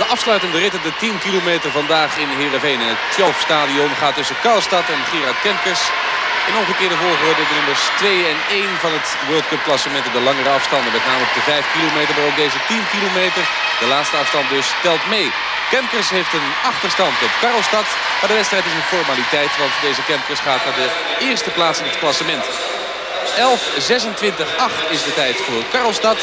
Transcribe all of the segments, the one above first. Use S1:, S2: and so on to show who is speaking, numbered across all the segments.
S1: De afsluitende ritten, de 10 kilometer vandaag in Heerenveen. Het Tjalf-stadion gaat tussen Karlstad en Gerard Kemkers. In omgekeerde volgorde de nummers 2 en 1 van het World Cup klassement de langere afstanden. Met name op de 5 kilometer, maar ook deze 10 kilometer. De laatste afstand dus telt mee. Kemkers heeft een achterstand op Karlstad. Maar de wedstrijd is een formaliteit, want deze Kemkers gaat naar de eerste plaats in het klassement. 11.26.8 is de tijd voor Karlstad.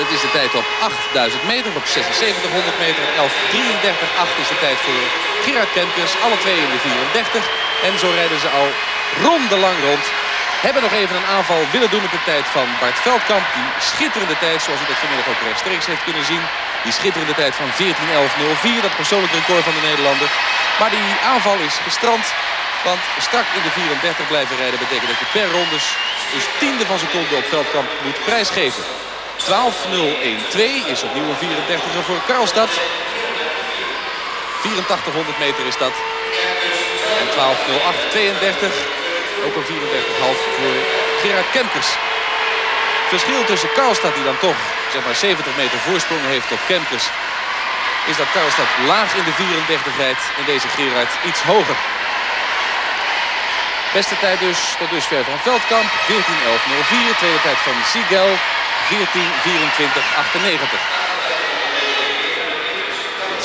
S1: Dat is de tijd op 8000 meter, op 7600 meter. 11.33.8 is de tijd voor Gerard Kemkers. Alle twee in de 34. En zo rijden ze al rondelang rond. Hebben nog even een aanval willen doen met de tijd van Bart Veldkamp. Die schitterende tijd, zoals u dat vanmiddag ook rechtstreeks heeft kunnen zien. Die schitterende tijd van 14.11.04. Dat persoonlijk record van de Nederlander. Maar die aanval is gestrand. Want strak in de 34 blijven rijden betekent dat je per rondes dus tiende van seconde op Veldkamp moet prijsgeven. 12.012 is opnieuw een 34er voor Karlstad. 8400 meter is dat. En 12.08.32. Ook een 34,5 voor Gerard Kemkers. Het verschil tussen Karlstad, die dan toch zeg maar 70 meter voorsprong heeft op Kemkers... is dat Karlstad laag in de 34 rijdt en deze Gerard iets hoger. Beste tijd dus tot dusver van Veldkamp. 14.11.04. Tweede tijd van Siegel. 14.24.98.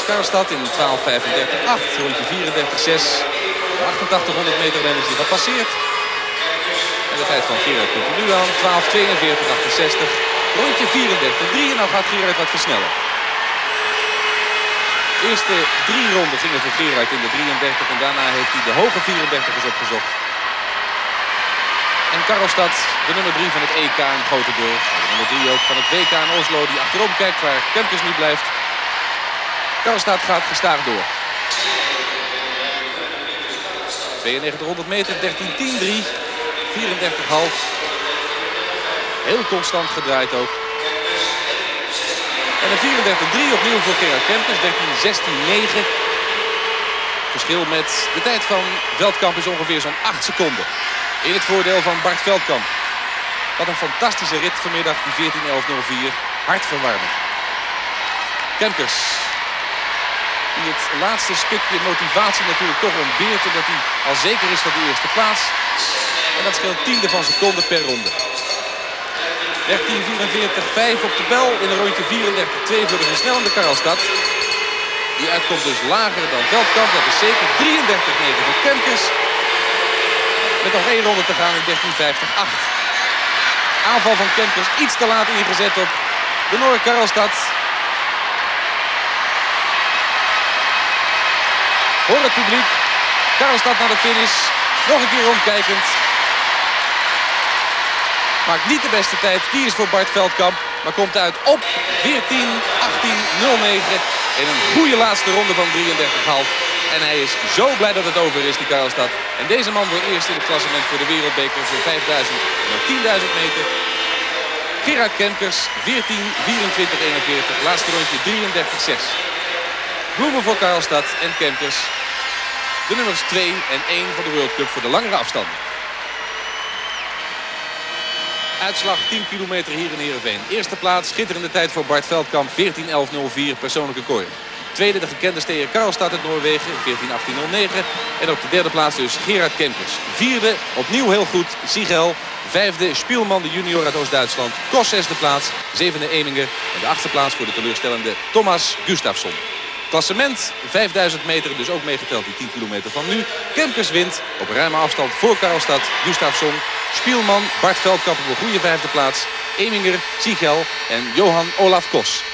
S1: Karlstad in 12.35.8. Rondje 34.6. 8800 meter renners die gepasseerd. En de tijd van Gerard komt er nu aan. 12.42.68. Rondje 34.3. En nou gaat Gerard wat versnellen. De eerste drie ronden gingen voor Gerard in de 33. En daarna heeft hij de hoge 34ers opgezocht. En Karlstad, de nummer 3 van het EK in Gothenburg. De nummer 3 ook van het WK in Oslo, die achterom kijkt waar Kempkes nu blijft. Karlstad gaat gestaag door. 9200 meter, 13-10-3, 34,5. Heel constant gedraaid ook. En een 34-3 opnieuw voor Gerard Kempkes, 13-16-9. Verschil met de tijd van Veldkamp is ongeveer zo'n 8 seconden. In het voordeel van Bart Veldkamp. Wat een fantastische rit vanmiddag, die 14-11-04. Hartverwarmend. Kempkers. Die het laatste stukje motivatie natuurlijk toch ontbeert. Omdat hij al zeker is van de eerste plaats. En dat scheelt tiende van seconde per ronde. 13.44.5 op de bel in een rondje 34.2 voor de versnellende Karlstad. Die uitkomt dus lager dan Veldkamp. Dat is zeker 33.9 voor Kempkers. Met nog één ronde te gaan in 13.50.8. Aanval van Kempkers iets te laat ingezet op de Noor Karlstad. Hoor het publiek. Karlstad naar de finish. Nog een keer omkijkend. Maakt niet de beste tijd. Die is voor Bart Veldkamp. Maar komt uit op 14, 18, 09. In een goede laatste ronde van 33,5. En hij is zo blij dat het over is, die Karlstad. En deze man wordt eerst in het klassement voor de wereldbeker voor 5000 en 10.000 meter. Gerard Kemkers, 14, 24, 41. Laatste rondje 33, 6. Bloemen voor Karlstad en Kemkers. De nummers 2 en 1 van de World Cup voor de langere afstanden. Uitslag 10 kilometer hier in Heerenveen. Eerste plaats, schitterende tijd voor Bart Veldkamp. 14-11-04, persoonlijke kooi. Tweede de gekende steer Karlstad uit Noorwegen, 14-18-09. En op de derde plaats dus Gerard Kempers. Vierde, opnieuw heel goed, Sigel. Vijfde, Spielman de junior uit Oost-Duitsland. Kos zesde plaats, zevende Eninger. En de achtste plaats voor de teleurstellende Thomas Gustafsson. Klassement 5000 meter, dus ook meegeteld die 10 kilometer van nu. Kempers wint op ruime afstand voor Karlstad, Gustafsson. Spielman, Bart Veldkamp op een goede vijfde plaats. Eminger, Sigel en Johan Olaf Kos.